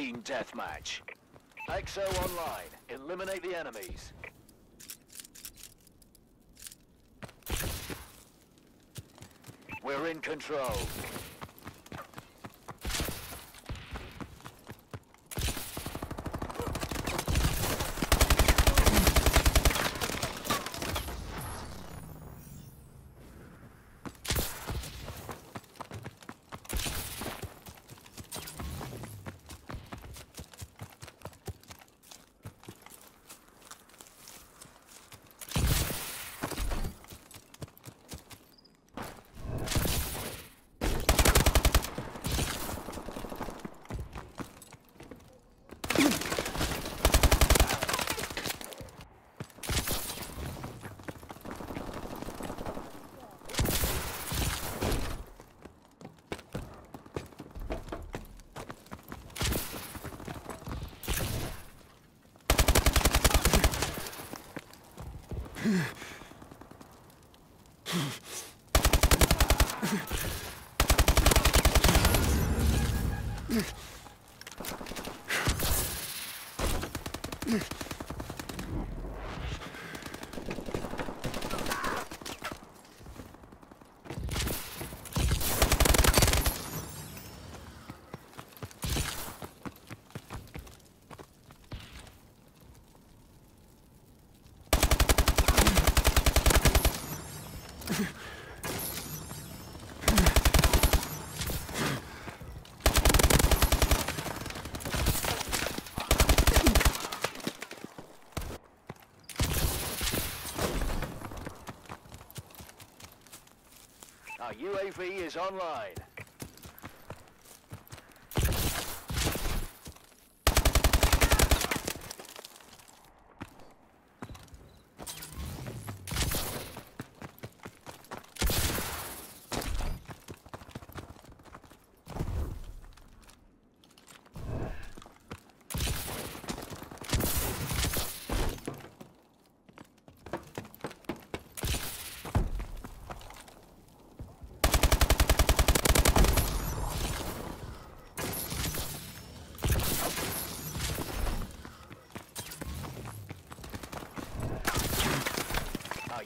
Team deathmatch. Exo online. Eliminate the enemies. We're in control. Ugh. Our UAV is online.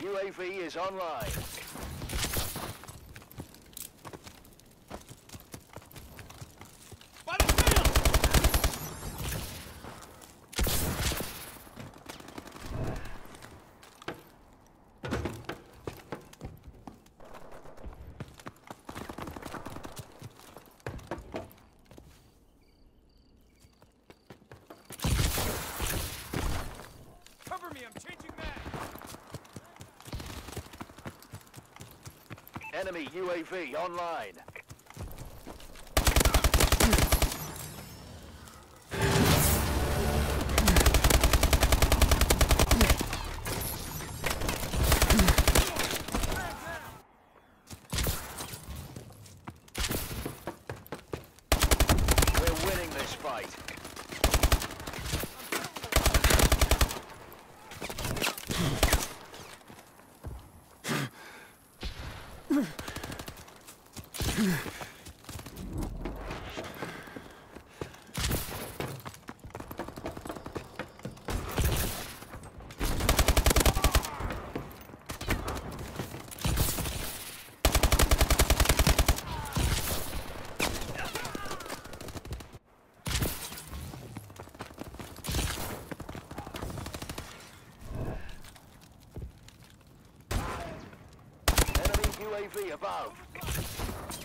UAV is online. Enemy UAV online. We're winning this fight. Enemy UAV above.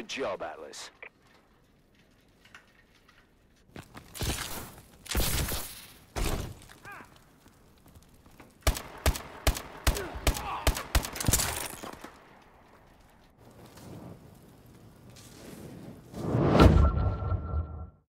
Good job, Atlas.